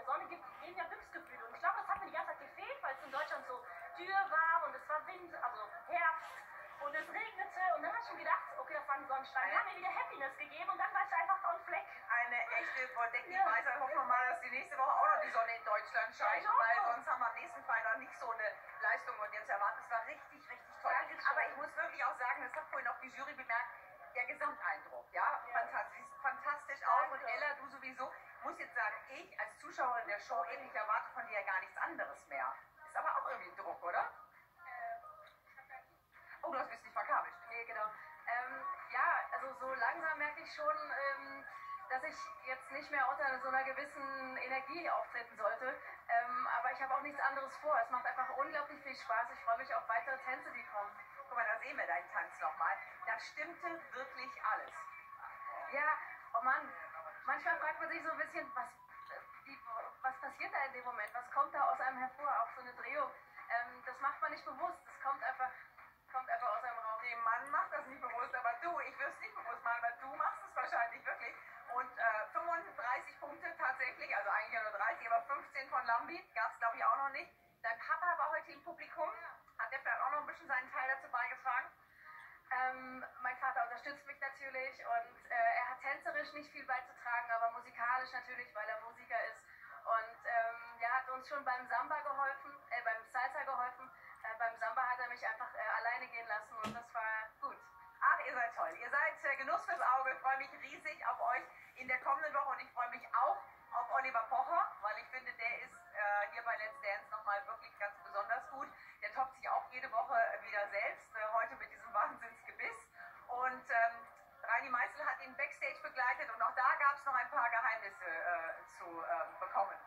der Sonne gibt, gehen ja Glücksgefühle. Und ich glaube, das hat mir die ganze Zeit gefehlt, weil es in Deutschland so dürr war und es war Wind, also Herbst und es regnete. Und dann habe ich schon gedacht, okay, das war ein Sonnenstrahlen. Die haben mir wieder Happiness gegeben und dann war ich einfach on Fleck. Eine echte Verdeckt-Weisheit. Hoffen wir mal, dass die nächste Woche auch noch die Sonne in Deutschland scheint, Ja, weil sonst haben wir am nächsten Freitag nicht so eine Leistung und jetzt erwarten. Es war richtig, richtig toll. Dankeschön. Aber ich muss wirklich auch sagen, das hat vorhin auch die Jury bemerkt, der Gesamteindruck, ja, Ja. fantastisch, fantastisch aus. Und. Ella, du sowieso, jetzt sagen, ich als Zuschauerin der Show, eben, ich erwarte von dir ja gar nichts anderes mehr. Ist aber auch irgendwie ein Druck, oder? Oh, du hast bist nicht verkabelt. Nee, genau. Ähm, ja, also so langsam merke ich schon, ähm, dass ich jetzt nicht mehr unter so einer gewissen Energie auftreten sollte. Ähm, aber ich habe auch nichts anderes vor. Es macht einfach unglaublich viel Spaß. Ich freue mich auf weitere Tänze, die kommen. Guck mal, da sehen wir deinen Tanz nochmal. Da stimmte wirklich alles. Ja, manchmal fragt man sich so ein bisschen, was, wie, was passiert da in dem Moment? Was kommt da aus einem hervor? Auch so eine Drehung. Ähm, das macht man nicht bewusst. Das kommt einfach, kommt einfach aus einem Raum. Nee, Mann macht das nicht bewusst, aber du, ich würde es nicht bewusst machen, aber du machst es wahrscheinlich wirklich. Und äh, 35 Punkte tatsächlich, also eigentlich nur 30, aber 15 von Lambi, gab es glaube ich auch noch nicht. Dein Papa war heute im Publikum, hat der vielleicht auch noch ein bisschen seinen Teil dazu beigetragen? Ähm, mein Vater unterstützt mich natürlich und äh, er hat tänzerisch nicht viel beizutragen, musikalisch natürlich, weil er Musiker ist. Und ähm, der hat uns schon beim Samba geholfen, äh, beim Salsa geholfen. Äh, beim Samba hat er mich einfach äh, alleine gehen lassen und das war gut. Ach, ihr seid toll. Ihr seid äh, Genuss fürs Auge. Ich freue mich riesig auf euch in der kommenden Woche und ich freue mich auch auf Oliver Pocher, weil ich finde, der ist äh, hier bei Let's Dance nochmal wirklich ganz besonders gut. Der toppt sich auch jede Woche wieder selbst, äh, heute mit diesem Wahnsinnsgebiss. Und ähm, Reini Meißel hat ihn backstage begleitet und auch da gab es noch ein paar comment.